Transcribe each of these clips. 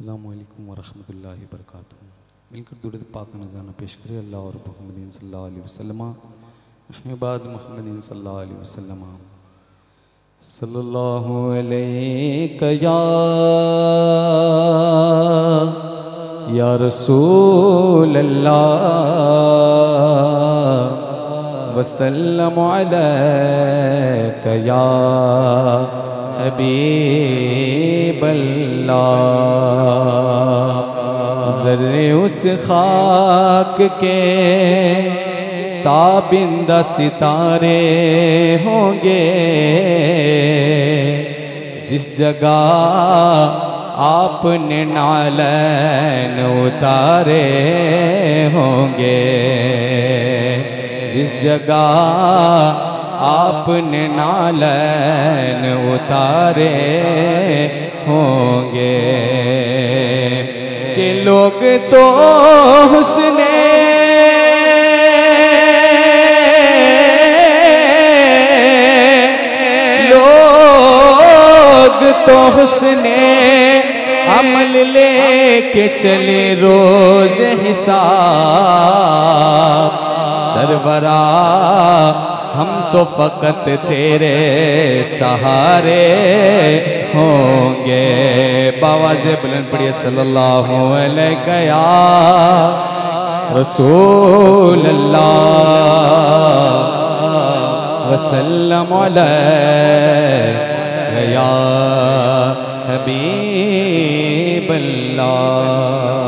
अल्लाम वरहमल वर्क मिलकर दुरुद पाक नजाना पेश करें अल्लाह और मोहम्मद सल्लल्लाहु अलैहि वसल्लम बाद मोहम्मद सल्लल्लाहु अलैहि वसल्लम सल्लल्लाहु अलैहि या या रसूल अल्लाह वसल्लम अलैका या हबीब जर्रे उस खाक के ताबिंदा सितारे होंगे। जिस जगह आपने नालन उतारे होंगे। जिस जगह आपने नालन उतारे होंगे। कि लोग तो हुसने। लोग तो हुसने। अमल लेके चले रोज हिसाब। सरवरा हम तो फकत तेरे सहारे होंगे। बावाज बुलंद पढ़िए, सल्लल्लाहु अलैहि या रसूल अल्लाह वसल्लम अलैहि या हबीब अल्लाह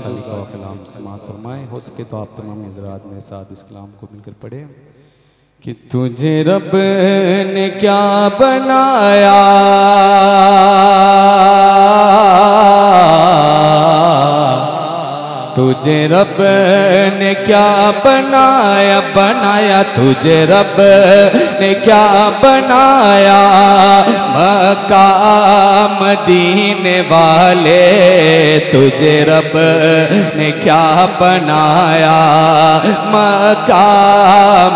खाली कलाम समात फरमाए हो सके तो आप तमाम हजरात में साथ इस कलाम को मिलकर पढ़े कि तुझे रब ने क्या बनाया? तुझे रब ने क्या बनाया? बनाया तुझे रब ने क्या बनाया? मक्का, मदीने वाले तुझे रब ने क्या बनाया? मक्का,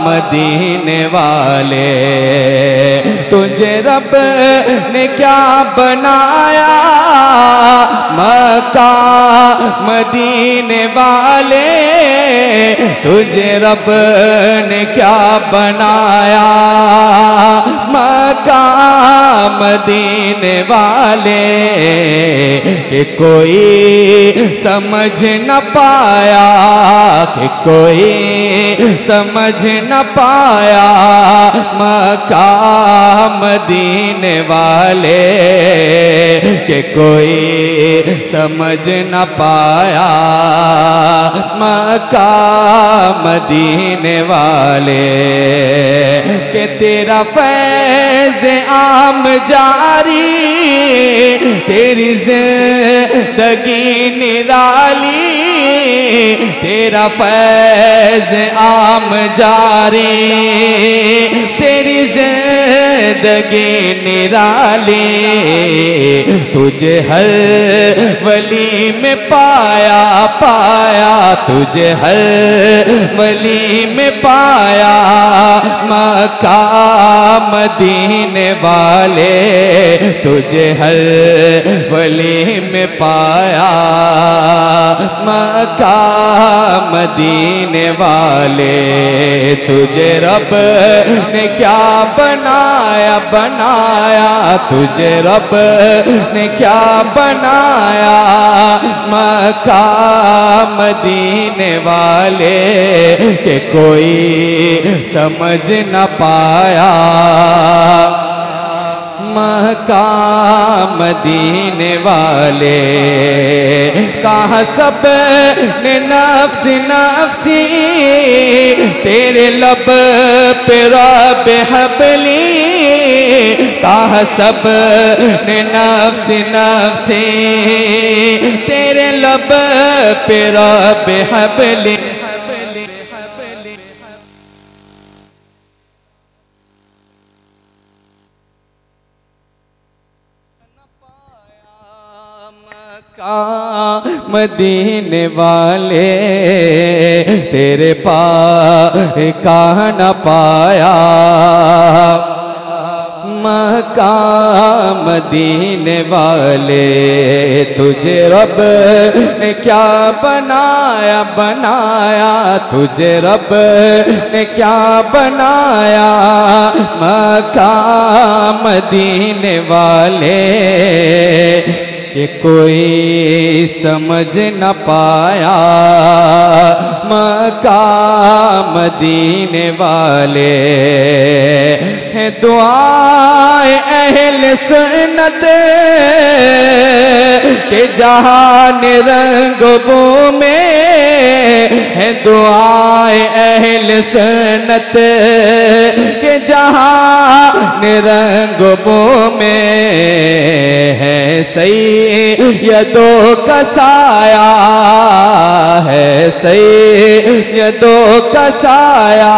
मदीने वाले तुझे रब ने क्या बनाया? मदीने वाले, तुझे रब ने क्या बनाया? मक्का मदीने वाले, कि कोई समझ न पाया, कि कोई समझ न पाया, मक्का मदीने वाले। कि कोई समझ न पाया। मक्का मदीने वाले के तेरा फैज आम जारी, तेरी ज़िंदगी निराली, तेरा फैज आम जारी, तेरी ज़िंदगी निराली तुझे हर वली में पाया पाया तुझे हर वली में पाया मक्का मदीने वाले तुझे हर वली में पाया। मक्का मदीने वाले तुझे रब ने क्या बनाया बनाया। तुझे रब ने क्या बनाया। मक्का मदीने वाले के कोई समझ न पाया। मक्का मदीने वाले, कहा सबने नफ्स नफ्सी? तेरे लब पे रब हबली, कहा सबने नफ्स नफ्सी? तेरे लब पे रब हबली। मदीने वाले, तेरे पा का न पाया। मकाम मदीने वाले, तुझे रब ने क्या बनाया बनाया। तुझे रब ने क्या बनाया मकाम मदीने वाले कि कोई समझ न पाया मकाम मदीने वाले हैं दुआए अहल सुन्नत के जहान रंग में है दुआए अहल सुन्नत के जहान रंग में है सही यदो कसाया है सही यदो कसाया साया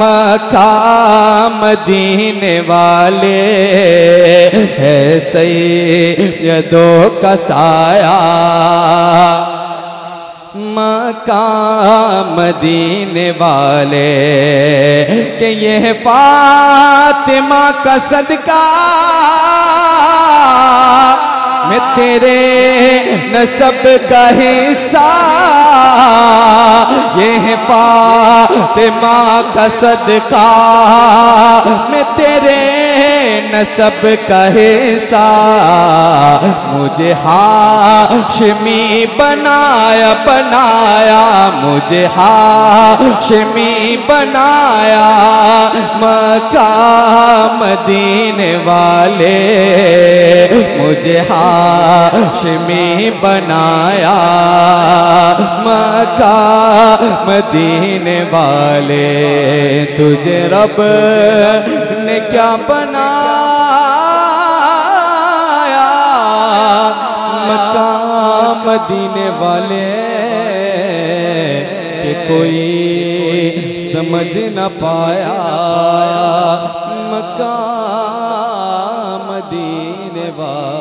मकाम मदीने वाले है सही यदो का मकाम मदीने वाले, के यह फातिमा का सदका, मैं तेरे नसब का हिस्सा ये फातिमा का सदका, मैं नसब का हिस्सा मुझे हाशमी बनाया बनाया। मुझे हाशमी बनाया। मकाम दीने वाले मुझे हाशमी बनाया। मका मदीने वाले तुझे रब ने क्या बनाया? मकाम मदीने वाले कि कोई समझ न पाया। मकाम मदीने वाले।